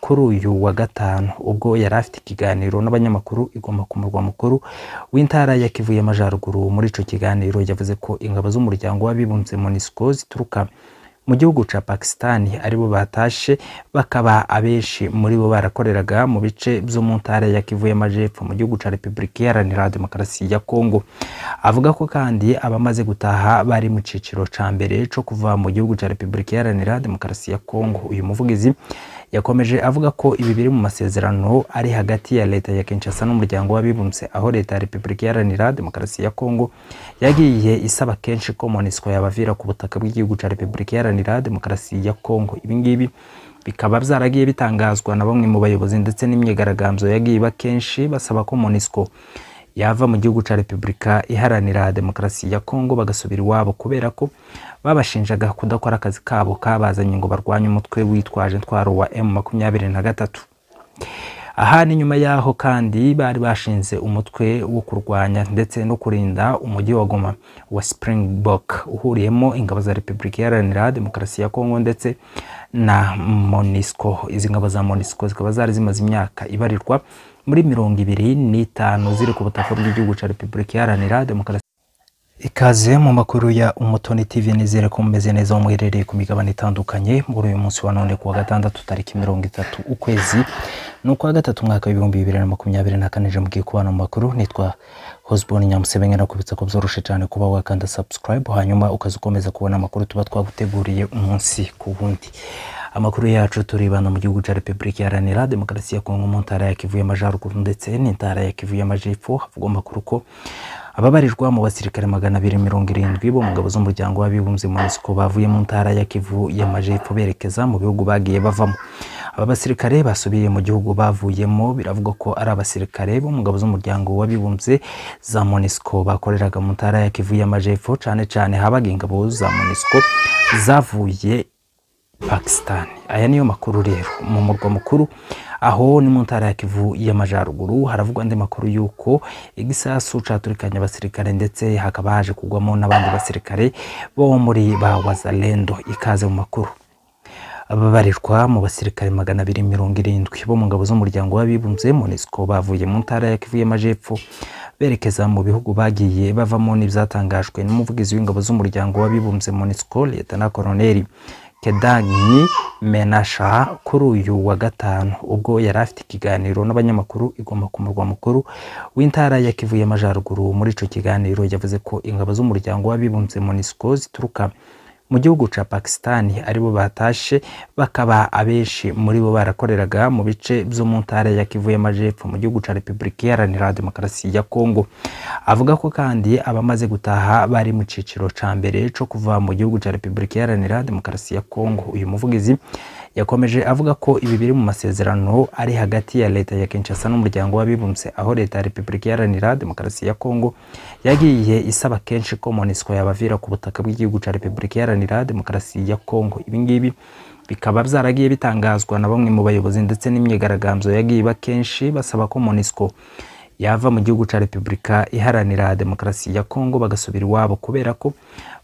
kuri uyu wa gatanu ubwo yari afite ikiganiro n'abanyamakuru igomba ku murwa mukuru w'intara ya Kivu y'Amajyaruguru. Muri ico kiganiro yavuze ko ingabo z'umuryango w'abibumbye MONUSCO zituruka mu gihugu ca Pakistan ari bo batashe bakaba abenshi muri bo barakoreraga mu bice vyo mu ntara ya Kivu y'Amajepfo mu gihugu ca Repubulika Iharanira Demokarasi ya Kongo avuga ko kandi abamaze gutaha bari mu ciciro ca mbere co kuva mu gihugu ca Repubulika Iharanira Demokarasi ya Kongo uyu muvugizi yakomeje avuga ko ibi biri mu masezerano ari hagati ya leta ya Kinshasa n'umuryango w'abibumbye aho leta ya Repubulika Iharanira Demokarasi ya Kongo yagiye isaba kenshi ko MONUSCO yabavira ku butaka bw'igihugu ca Repubulika Iharanira Demokarasi ya Kongo ibi ngibi bikaba byaragiye bitangazwa na bamwe mu bayobozi ndetse n'imyigaragambyo yagiye iba kenshi basaba ko MONUSCO yava mu gihugu ca Repubulika Iharanira Demokarasi ya Kongo bagasubira iwabo kubera ko babashinjaga kudakora akazi kabo kabazanye ngo barwanye umutwe witwaje intwaro wa M makumyabiri na gatatu. Aha ni nyuma yaho kandi bari bashinze umutwe wo kurwanya ndetse no kurinda umujyi wa Goma wa Springbok uhuriyemo ingabo za Repubulika Iharanira Demokarasi ya Kongo ndetse na MONUSCO izi ngabo za MONUSCO zikaba zari zimaze imyaka ibarirwa muri mirongo ibiri n'itanu ziri ku butaka bw'igihugu ca Repubulika Iharanira Demokarasi. Ikaze mu makuru ya Umutoni TV nizere ko mumeze neza mwiherereye ku migabane itandukanye muri uyu munsi wa none kuwa gatandatu tariki mirongo itatu ukwezi. Ni ukwa gatatu umwaka w'ibihumbi bibiri na makumyabiri na kane mugiye kubana mu makuru. Nitwa Hosbon Nyamusebenge nakubitsa ko byoroshe cyane kuba wakanda subscribe hanyuma ukaza ukomeza kubona amakuru tuba twaguteguriye umunsi ku wundi. Amakuru yacu turibanda mu gihugu cya Repubulika Iharanira Demokarasi ya Kongo mu ntara ya Kivu y'Amajyaruguru ndetse n'intara ya Kivu y'Amajyepfo. Havugwa amakuru ko ababarirwa mu basirikare magana abiri mirongo irindwi bo mu ngabo z'umuryango w'abibumbye MONUSCO bavuye mu ntara ya Kivu y'Amajyepfo berekeza mu bihugu bagiye bavamo. Aba basirikare basubiye mu gihugu bavuyemo biravuga ko ari abasirikare bo mu ngabo z'umuryango w'abibumbye za MONUSCO bakoreraga mu ntara ya Kivu y'Amajyepfo cyane cyane habaga ingabo za MONUSCO zavuye Pakistan. Aya niyo makuru rero. Mu murwa mukuru aho ni mu ntara ya Kivu y'Amajyaruguru haravugwa andi makuru y'uko igisasu caturikanye abasirikare ndetse hakaba haje kugwamo n'abandi basirikare bo muri ba Wazalendo ikaze mu makuru. Ababarirwa mu basirikare magana abiri mirongo irindwi bo mu ngabo z'umuryango w'abibumbye MONUSCO bavuye mu ntara ya Kivu y'Amajyepfo berekeza mu bihugu bagiye bavamo n'ibyatangajwe n'umuvugizi w'ingabo z'umuryango w'abibumbye MONUSCO Lieutenant Colonel Kedanyi Menasha kuri uyu wa gatanu. Ubwo yari afite ikiganiro n'abanyamakuru igomba ku murwa mukuru w'intara ya Kivu y'Amajyaruguru. Muri ico kiganiro yavuze ko ingabo z'umuryango w'abibumbye MONUSCO zituruka mu gihugu ca Pakistan ari bo batashe bakaba abenshi muri bo barakoreraga mu bice vyo mu ntara ya Kivu y'Amajyepfo mu gihugu ca Repubulika Iharanira Demokarasi ya Kongo avuga ko kandi abamaze gutaha bari mu ciciro ca mbere co kuva mu gihugu ca Repubulika Iharanira Demokarasi ya Kongo uyu muvugizi yakomeje avuga ko ibi biri mu masezerano ari hagati ya leta ya Kinshasa n'umuryango w'abibumbye aho leta ya Repubulika Iharanira Demokarasi ya Kongo yagiye isaba kenshi ko MONUSCO yabavira ku butaka bw'igihugu ca Repubulika Iharanira Demokarasi ya Kongo ibi ngibi bikaba byaragiye bitangazwa na bamwe mu bayobozi ndetse n'imyigaragambyo yagiye iba kenshi basaba ko MONUSCO yava mu gihugu cya Repubulika Iharanira Demokarasi ya Kongo bagasubira iwabo kubera ko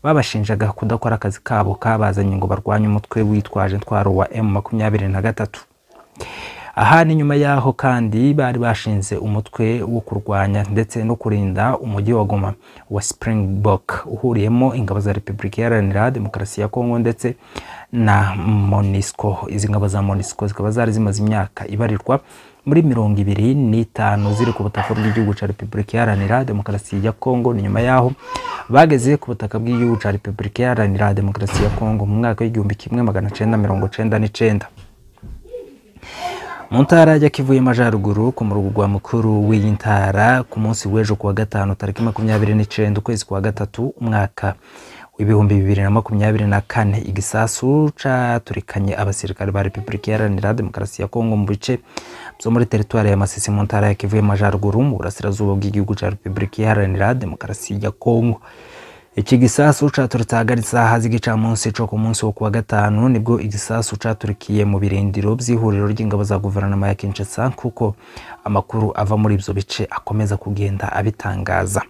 babashinjaga kudakora akazi kabo kabazanye ngo barwanye umutwe witwaje intwaro wa M makumyabiri na gatatu. Aha ni nyuma yaho kandi bari bashinze umutwe wo kurwanya ndetse no kurinda umujyi wa Goma wa Springbok uhuriyemo ingabo za Repubulika Iharanira Demokarasi ya Kongo ndetse na MONUSCO izi ngabo za MONUSCO zikaba zari zimaze imyaka ibarirwa muri mirongo ibiri n'itanu ziri ku butaka bw'igihugu cya Repubulika Iharanira Demokarasi ya Kongo ni nyuma yaho bageze ku butaka bw'igihugu cya Repubulika Iharanira Demokarasi ya Kongo mu mwaka w'igihumbi kimwe magana cenda mirongo cenda n'icenda. Mu ntara ya Kivu y'Amajyaruguru ku murwa mukuru w'iyi ntara ku munsi w'ejo kuwa gatanu tariki makumyabiri n'icenda ukwezi kwa gatatu umwaka w'ibihumbi bibiri na makumyabiri na kane igisasu caturikanye abasirikare ba Repubulika Iharanira Demokarasi ya Kongo mu bice byo muri teritwari ya Masisi mu ntara ya Kivu y'Amajyaruguru mu burasirazuba bw'igihugu cya Repubulika Iharanira Demokarasi ya Kongo iki gisasu ahagana isaha z'igicamunsi co ku munsi wo kuwa gatanu ni bwo igisasu caturikiye mu birindiro vy'ihuriro ry'ingabo za guverinoma ya Kinshasa kuko amakuru ava muri ivyo bice akomeza kugenda abitangaza.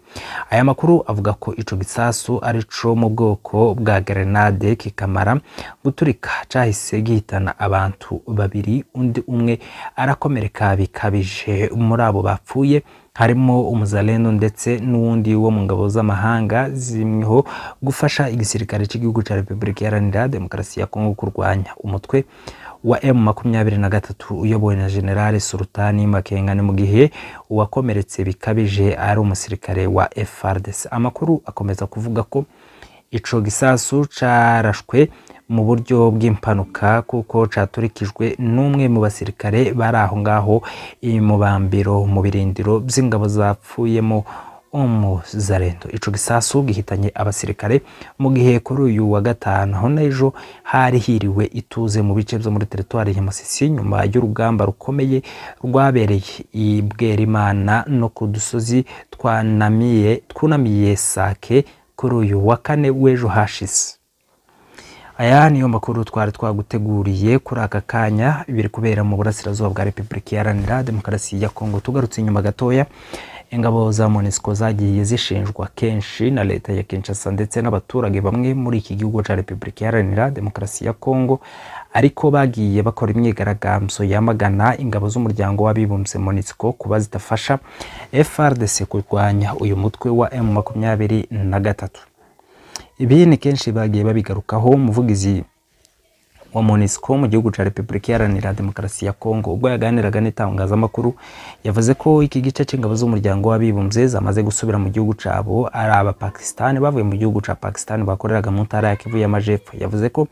Aya makuru avuga ko ico gisasu ari co mu bwoko bwa grenade kikamara guturika cahise gihitana abantu babiri undi umwe arakomereka bikabije. Muri abo bapfuye harimo umuzalendo ndetse n'uwundi wo mu ngabo z'amahanga zimweho gufasha igisirikare cy'igihugu cya repubulika iharanira demokarasi ya kongo kurwanya umutwe wa M makumyabiri na gatatu uyobowe na generale Sultani Makengane mu gihe uwakomeretse bikabije ari umusirikare wa FARDC amakuru akomeza kuvuga ko ico gisasu carashwe mu buryo bw'impanuka kuko caturikijwe n'umwe mu basirikare bari aho ngaho mu bambiro mu birindiro by'ingabo zapfuyemo umuzarendo ico gisasu gihitanye abasirikare mu gihe kuri uyu wa gatanu. Aho n'ejo hari hiriwe ituze mu bice byo muri teritwari ya Masisi nyuma y'urugamba rukomeye rwabereye i Bwerimana no ku dusozi twanamiye twunamiye Sake kuri uyu wa kane w'ejo hashize. Aya niyo makuru twari twaguteguriye kuri aka kanya biri kubera mu burasirazuba bwa repubulika iharanira demokarasi ya kongo. Tugarutse inyuma gatoya ingabo za monisco zagiye zishinjwa kenshi na leta ya kinshasa ndetse n'abaturage bamwe muri iki gihugu cya repubulika iharanira demokarasi ya kongo ariko bagiye bakora imyigaragambyo yamagana ingabo z'umuryango w'abibumbye monisco kuba zidafasha frdc kurwanya uyu mutwe wa m makumyabiri na gatatu. Ibi ni kenshi bagiye babigarukaho umuvugizi wa monisco mu gihugu cya repubulika iharanira demokarasi ya kongo ubwo yaganiraga n'itangazamakuru yavuze ko iki gice cy'ingabo z'umuryango w'abibumbye zamaze gusubira mu gihugu cyabo ari abapakisitani bavuye mu gihugu cya pakisitani bakoreraga mu ntara ya kivu y'amajepfo yavuze ko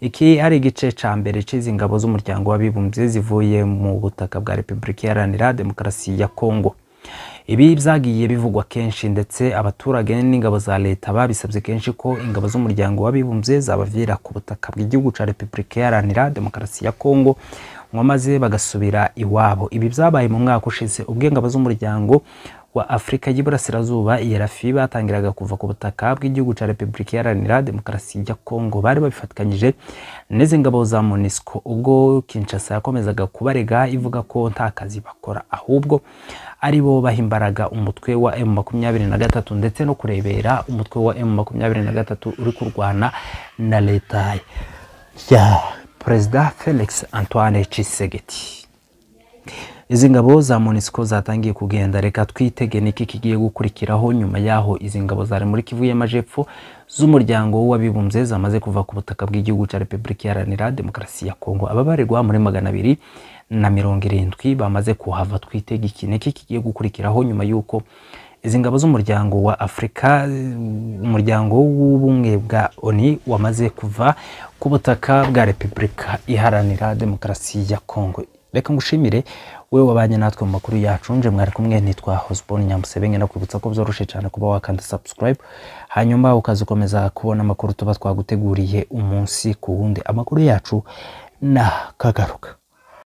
iki ari igice cya mbere cy'izi ngabo z'umuryango w'abibumbye zivuye mu butaka bwa repubulika iharanira demokarasi ya kongo ibi byagiye bivugwa kenshi ndetse abaturage n'ingabo za leta babisabye kenshi ko ingabo z'umuryango w'abibumbye zabavira ku butaka bw'igihugu cya repubulika iharanira demokarasi ya kongo ngo maze bagasubira iwabo. Ibi byabaye mu mwaka ushize ubwo ingabo z'umuryango wa afurika y'iburasirazuba iyarafi batangiraga kuva ku butaka bw'igihugu cya repubulika iharanira demokarasi ya kongo bari babifatikanyije n'izi ngabo za monisco. Ubwo kinshasa yakomezaga kubarega ivuga ko nta kazi bakora. Ahubwo ari bo baha imbaraga umutwe wa M makumyabiri na gatatu ndetse no kurebera umutwe wa M makumyabiri na gatatu uri kurwana na leta ya perezida Felix Antoine Tshisekedi. Izi ngabo za monisco zatangiye kugenda. Reka twitege niki kigiye gukurikiraho nyuma yaho izi ngabo zari muri kivu y'amajepfo z'umuryango w'abibumbye zamaze kuva ku butaka bw'igihugu cya repubulika iharanira demokarasi ya kongo ababarirwa muri magana abiri na mirongo irindwi bamaze kuhava. Twitega iki niki kigiye gukurikiraho nyuma y'uko izi ngabo z'umuryango wa afurika umuryango w'ubumwe bwa oni wamaze kuva ku butaka bwa repubulika iharanira demokarasi ya kongo reka ngushimire wewe wabanye natwe mu makuru yacu. Nje mwari kumwe nitwa Hosbon Nyamusebenge nakwibutsa ko byoroshye cyane kuba wakanda subscribe. Hanyuma ukaza ukomeza kubona amakuru tuba twaguteguriye umunsi ku wundi. Amakuru yacu na kagaruka.